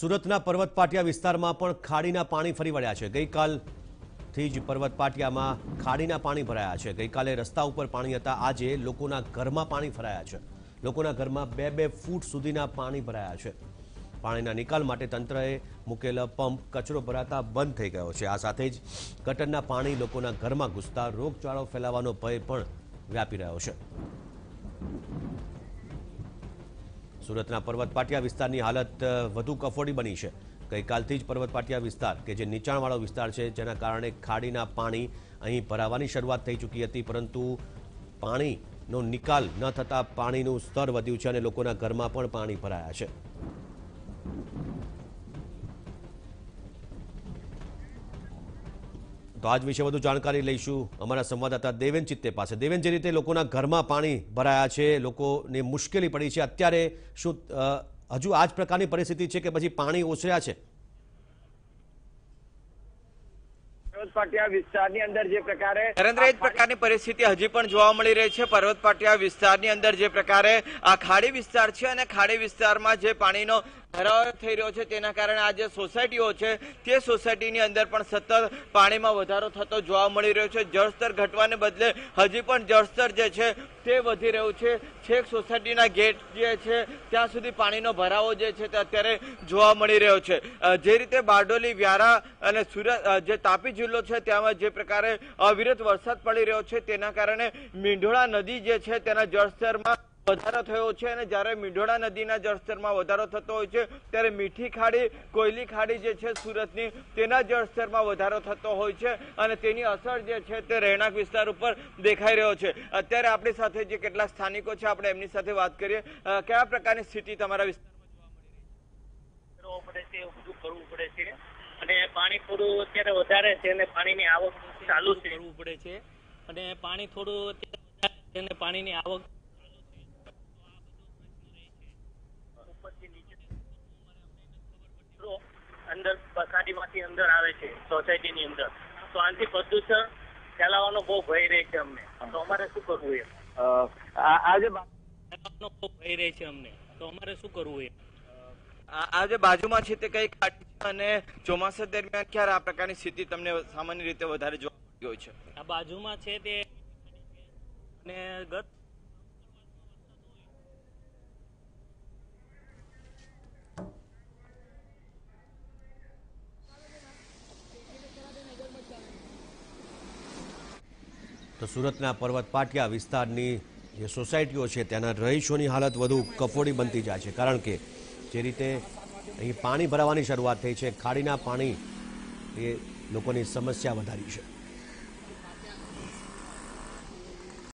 સુરતના પર્વત પાટિયા વિસ્તારમાં પણ ખાડીના પાણી ફરી વળ્યા છે. ગઈકાલથી જ પર્વત પાટિયામાં ખાડીના પાણી ભરાયા છે. ગઈકાલે રસ્તા ઉપર પાણી હતા. આજે લોકોના ઘરમાં પાણી ભરાયા છે. લોકોના ઘરમાં બે બે ફૂટ સુધીના પાણી ભરાયા છે. પાણીના નિકાલ માટે તંત્રએ મૂકેલા પંપ કચરો ભરાતા બંધ થઈ ગયો છે. આ સાથે જ ગટરના પાણી લોકોના ઘરમાં ઘૂસતા રોગચાળો ફેલાવાનો ભય પણ વ્યાપી રહ્યો છે. સુરતના પર્વત પાટિયા વિસ્તારની હાલત વધુ કફોડી બની છે. ગઈકાલથી જ પર્વત પાટિયા વિસ્તાર, કે જે નીચાણવાળો વિસ્તાર છે, જેના કારણે ખાડીના પાણી અહીં ભરાવાની શરૂઆત થઈ ચૂકી હતી, પરંતુ પાણીનો નિકાલ ન થતાં પાણીનું સ્તર વધ્યું છે અને લોકોના ઘરમાં પણ પાણી ભરાયા છે. તો આજ વિશે વધુ જાણકારી લઈશું અમારા સંવાદદાતા દેવેન ચિત્તે પાસે. દેવેન જે રીતે લોકોના ઘરમાં પાણી ભરાયા છે લોકોને મુશ્કેલી પડી છે અત્યારે શું હજુ આ જ પ્રકારની પરિસ્થિતિ છે કે પછી પાણી ઓસર્યા છે? પર્વતપાટિયા વિસ્તારની અંદર જે પ્રકારે નરેન્દ્ર એ પ્રકારની પરિસ્થિતિ હજી પણ જોવા મળી રહી છે. પર્વત પાટિયા વિસ્તારની અંદર જે પ્રકારે આ ખાડી વિસ્તાર છે અને ખાડી વિસ્તારમાં જે પાણીનો ભરાવો થઈ રહ્યો છે, તેના કારણે આ જે સોસાયટીઓ છે, તે સોસાયટીની અંદર પણ સતત પાણીમાં વધારો થતો જોવા મળી રહ્યો છે. જળસ્તર ઘટવાને બદલે હજી પણ જળસ્તર જે છે, તે વધી રહ્યું છે. છેક સોસાયટીના ગેટ જે છે, ત્યાં સુધી પાણીનો ભરાવો જે છે, તે અત્યારે જોવા મળી રહ્યો છે. જે રીતે બારડોલી, વ્યારા અને સુરત જે તાપી જિલ્લો છે, તેમાં જે પ્રકારે અવિરત વરસાદ પડી રહ્યો છે, તેના કારણે મીંઢોળા નદી જે છે, તેના જળસ્તરમાં વધારો થયો છે અને જ્યારે મીંઢોળા નદીના જળસ્તરમાં વધારો થતો હોય છે ત્યારે મીઠી ખાડી કોયલી ખાડી જે છે સુરતની તેના જળસ્તરમાં વધારો થતો હોય છે અને તેની અસર જે છે તે રહેણાંક વિસ્તાર ઉપર દેખાઈ રહ્યો છે. અત્યારે આપણી સાથે જે કેટલાક સ્થાનિકો છે આપણે એમની સાથે વાત કરીએ. કયા પ્રકારની સ્થિતિ તમારા વિસ્તારમાં પડે છે બધું કરવું પડે છે. અને પાણી થોડું અત્યારે વધારે છે અને પાણીની આવક ચાલુ છે. પડે છે. અને પાણી થોડું અત્યારે પાણીની આવક અંદર બસાડીમાંથી અંદર આવે છે સોસાયટીની અંદર. તો આનાથી પ્રદૂષણ ફેલાવાનો બહુ ભય રહે છે અમને. તો અમારે શું કરવું એ અ, આ આ જે બા- ફેલાવાનો બહુ ભય રહે છે અમને. તો અમારે શું કરવું એ આ આ જે બાજુમાં છે તે કઈ છે અને ચોમાસા દરમિયાન ક્યારે આ પ્રકારની સ્થિતિ તમને સામાન્ય રીતે વધારે જોવા મળતી હોય છે? આ બાજુમાં છે તે અને ગત તો સુરતના પર્વત પાટિયા વિસ્તારની જે સોસાયટીઓ છે, ત્યાંના રહીશોની હાલત વધુ કફોડી બનતી જાય છે. કારણ કે જે રીતે અહીં પાણી ભરાવાની શરૂઆત થઈ છે, ખાડીના પાણી એ લોકોની સમસ્યા વધારી છે.